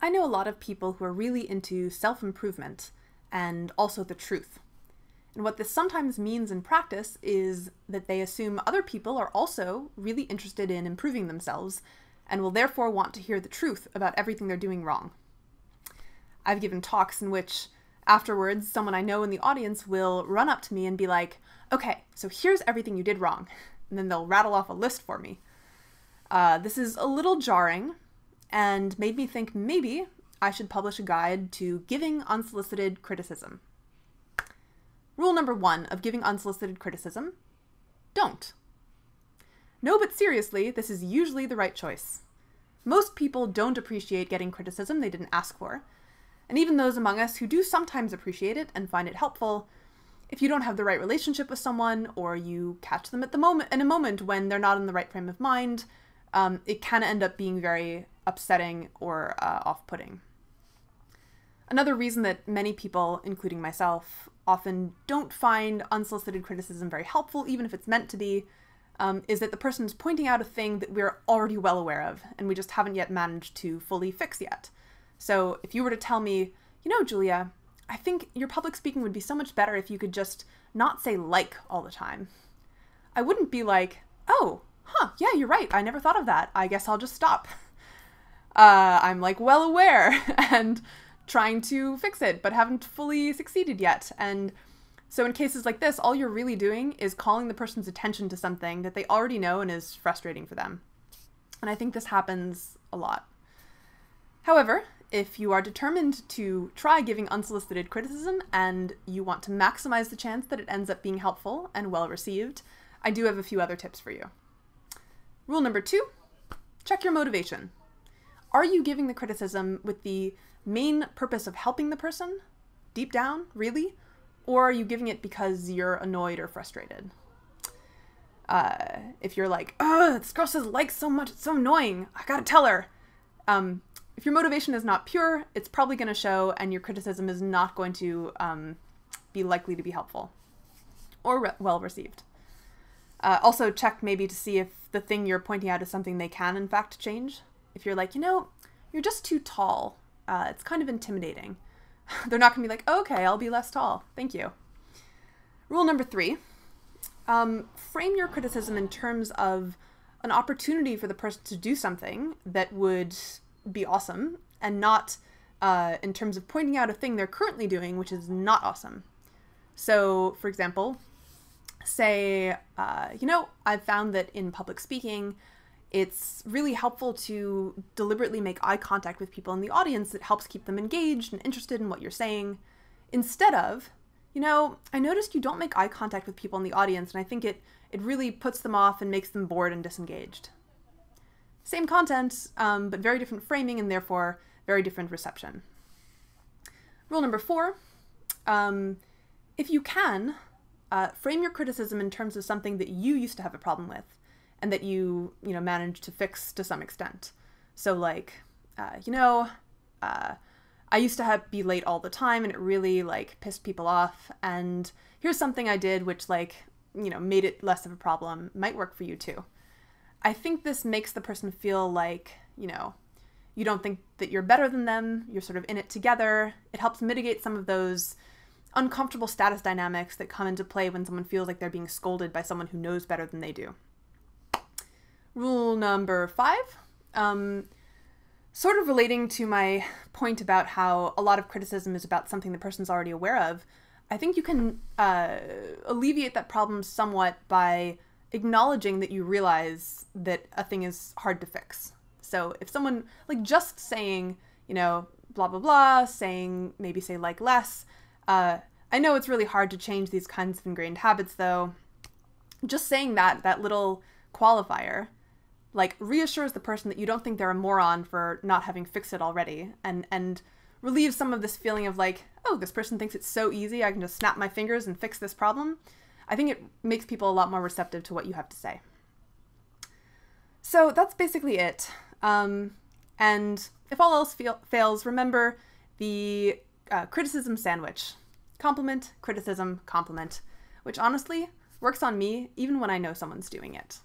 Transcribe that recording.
I know a lot of people who are really into self improvement and also the truth. And what this sometimes means in practice is that they assume other people are also really interested in improving themselves and will therefore want to hear the truth about everything they're doing wrong. I've given talks in which afterwards someone I know in the audience will run up to me and be like, okay, so here's everything you did wrong. And then they'll rattle off a list for me. Uh, this is a little jarring and made me think maybe I should publish a guide to giving unsolicited criticism. Rule number one of giving unsolicited criticism don't. No, but seriously, this is usually the right choice. Most people don't appreciate getting criticism they didn't ask for. And even those among us who do sometimes appreciate it and find it helpful, if you don't have the right relationship with someone or you catch them at the moment in a moment when they're not in the right frame of mind, um, it can end up being very upsetting or uh, off-putting. Another reason that many people, including myself, often don't find unsolicited criticism very helpful, even if it's meant to be, um, is that the person is pointing out a thing that we're already well aware of and we just haven't yet managed to fully fix yet. So if you were to tell me, you know, Julia, I think your public speaking would be so much better if you could just not say like all the time. I wouldn't be like, oh, huh, yeah, you're right. I never thought of that. I guess I'll just stop. Uh, I'm like well aware and trying to fix it, but haven't fully succeeded yet. And so, in cases like this, all you're really doing is calling the person's attention to something that they already know and is frustrating for them. And I think this happens a lot. However, if you are determined to try giving unsolicited criticism and you want to maximize the chance that it ends up being helpful and well received, I do have a few other tips for you. Rule number two check your motivation. Are you giving the criticism with the main purpose of helping the person? Deep down, really? Or are you giving it because you're annoyed or frustrated? Uh, if you're like, oh, this girl says like so much, it's so annoying, I gotta tell her. Um, if your motivation is not pure, it's probably going to show, and your criticism is not going to um, be likely to be helpful or re- well received. Uh, also, check maybe to see if the thing you're pointing out is something they can, in fact, change. If you're like, you know, you're just too tall, uh, it's kind of intimidating. They're not going to be like, okay, I'll be less tall. Thank you. Rule number three um, frame your criticism in terms of an opportunity for the person to do something that would be awesome and not uh, in terms of pointing out a thing they're currently doing, which is not awesome. So, for example, say, uh, you know, I've found that in public speaking, it's really helpful to deliberately make eye contact with people in the audience. It helps keep them engaged and interested in what you're saying. Instead of, you know, I noticed you don't make eye contact with people in the audience, and I think it, it really puts them off and makes them bored and disengaged. Same content, um, but very different framing and therefore very different reception. Rule number four um, if you can, uh, frame your criticism in terms of something that you used to have a problem with and that you, you know, managed to fix to some extent. So, like, uh, you know, uh, I used to have be late all the time and it really like pissed people off. And here's something I did which like, you know, made it less of a problem. Might work for you too. I think this makes the person feel like, you know, you don't think that you're better than them, you're sort of in it together. It helps mitigate some of those uncomfortable status dynamics that come into play when someone feels like they're being scolded by someone who knows better than they do. Rule number five, um, sort of relating to my point about how a lot of criticism is about something the person's already aware of, I think you can uh, alleviate that problem somewhat by acknowledging that you realize that a thing is hard to fix. So if someone, like just saying, you know, blah, blah, blah, saying maybe say like less, uh, I know it's really hard to change these kinds of ingrained habits though. Just saying that, that little qualifier, like reassures the person that you don't think they're a moron for not having fixed it already and, and relieves some of this feeling of like, oh, this person thinks it's so easy, I can just snap my fingers and fix this problem. I think it makes people a lot more receptive to what you have to say. So that's basically it. Um, and if all else fails, remember the uh, criticism sandwich compliment, criticism, compliment, which honestly works on me even when I know someone's doing it.